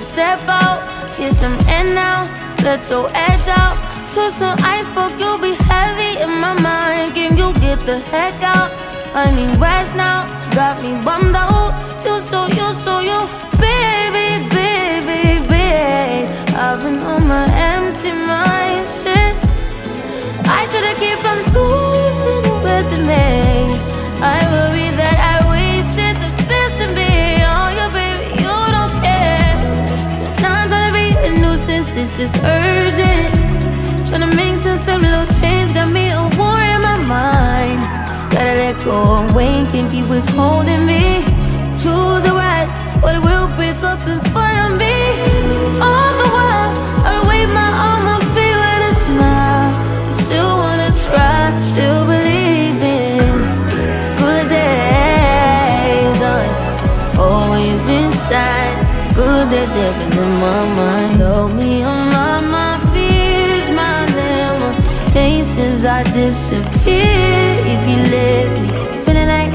step out, get some air now, let your edge out. To some iceberg, you'll be heavy in my mind. Can you get the heck out? I need rest now, got me bummed out. You so, you so, you, just urgent. Trying to make of little change, got me a war in my mind. Gotta let go and wait, can't keep what's holding me. Choose the right, but it will pick up in front of me. All the while, I'll wave my arm, I feel with a smile. Still wanna try, still believe in good days. Always inside, good that they've been in my mind. I disappear if you let me. Feeling like.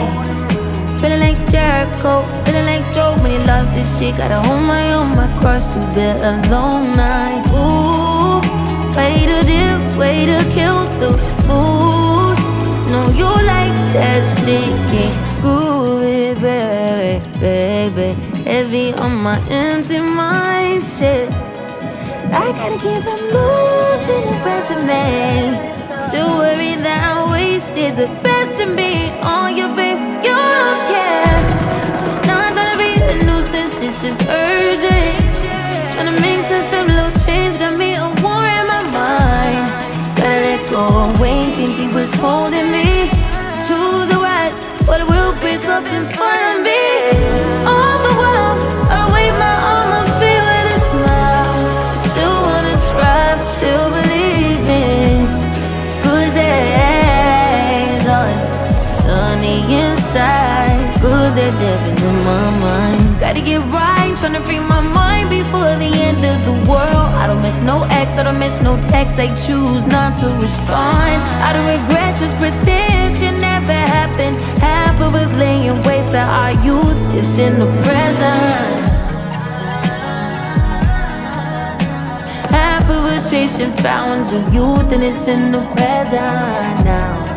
Feeling like Jericho, feeling like Job when he lost his shit. Gotta hold my own, my cross to bear a long night. Ooh, way to dip, way to kill the mood. No, you like that shit, can't groove it, baby, baby. Heavy on my empty mind, shit. I gotta keep from losing the rest of me. The best me on you. You don't care. So I'm trying to be a nuisance, it's just urgent. Trying to make sense of little good that living in my mind. Gotta get right, tryna free my mind before the end of the world. I don't miss no ex, I don't miss no text. I choose not to respond. I don't regret, just pretend shit never happened. Half of us laying waste our youth is in the present. Half of us chasing fountains of youth and it's in the present now.